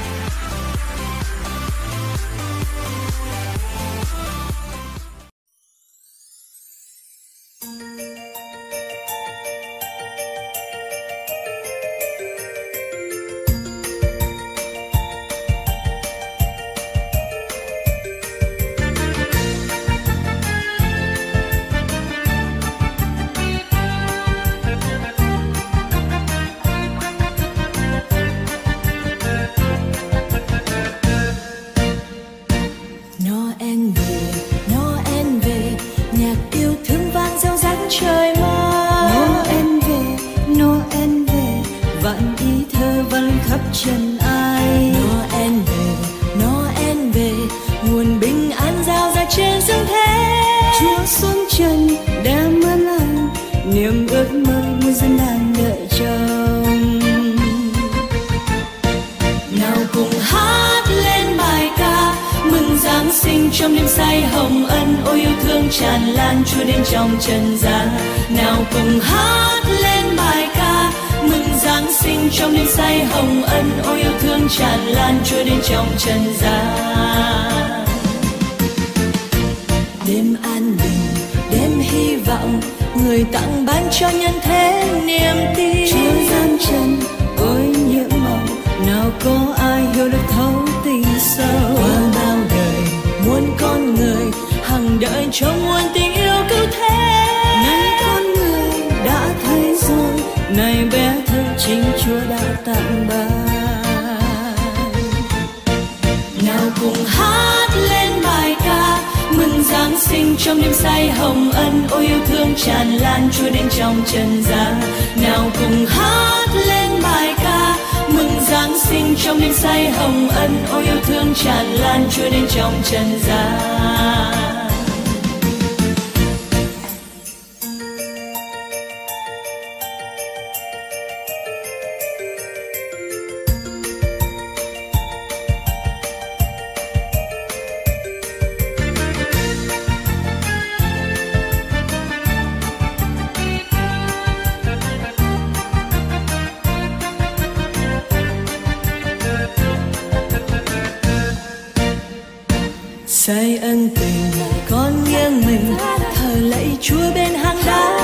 Bye. Vẫn ý thơ vẫn khắp chân ai. Nó em về nó em về, nguồn bình an giao ra trên dương thế Chúa xuống trần, đã mơn lành niềm ước mơ người dân đang đợi chờ nào cùng hát lên bài ca, mừng Giáng sinh trong đêm say hồng ân ôi yêu thương tràn lan Chúa đến trong trần gian. Nào cùng hát lên bài ca sinh trong đêm say hồng ân ôi yêu thương tràn lan trôi đến trong trần gian. Đêm an bình, đêm hy vọng, người tặng ban cho nhân thế niềm tin. Chúa gian trần ôi những màu nào có ai hiểu được thấu tình sâu. Qua bao đời muôn con người hằng đợi trong muôn tình chính chúa đã tặng ban nào cùng hát lên bài ca, mừng giáng sinh trong đêm say hồng ân ôi yêu thương tràn lan chúa đến trong trần gian. Nào cùng hát lên bài ca, mừng giáng sinh trong đêm say hồng ân ôi yêu thương tràn lan chúa đến trong trần gian. Dây ân tình, con nghiêng mình, thờ lạy chúa bên hang đá.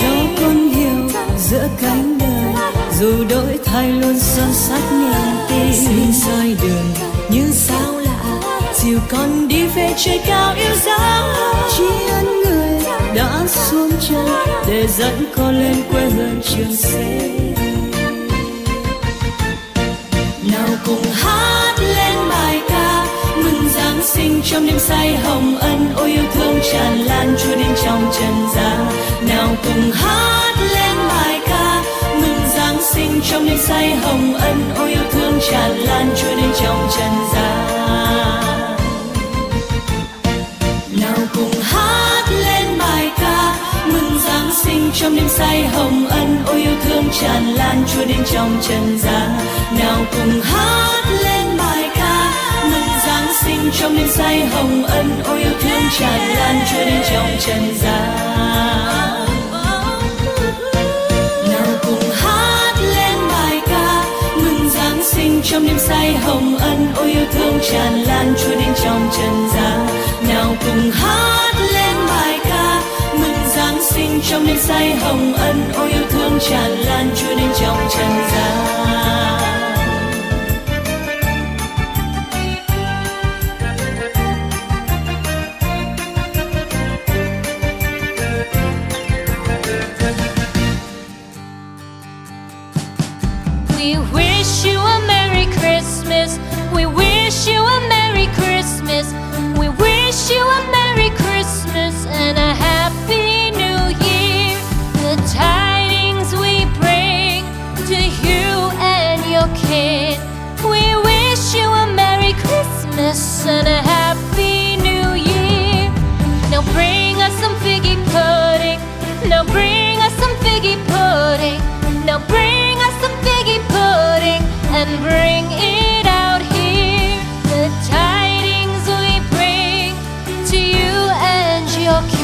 Cho con hiểu giữa cánh đời, dù đổi thay luôn son sắt niềm tin. Xin soi đường như sao lạ, dìu con đi về trời cao yêu dấu. Tri ân người đã xuống chân để dẫn con lên quê hương trường sinh. Nào cùng hát trong đêm say hồng ân ôi yêu thương tràn lan trôi đến trong trần gian. Nào cùng hát lên bài ca, mừng giáng sinh trong đêm say hồng ân ôi yêu thương tràn lan trôi đến trong trần gian. Nào cùng hát lên bài ca, mừng giáng sinh trong đêm say hồng ân ôi yêu thương tràn lan trôi đến trong trần gian. Nào cùng hát lên sinh trong đêm say hồng ân ôi yêu thương tràn lan trôi đến trong trần gian. Nào cùng hát lên bài ca, mừng giáng sinh trong đêm say hồng ân ôi yêu thương tràn lan trôi đến trong trần gian. Nào cùng hát lên bài ca, mừng giáng sinh trong đêm say hồng ân ôi yêu thương tràn lan trôi đến trong trần gian.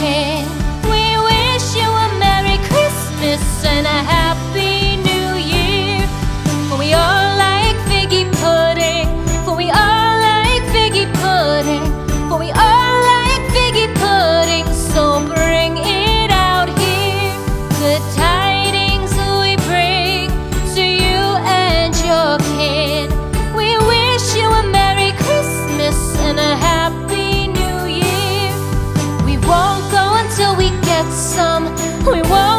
care. some. We won't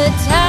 the time.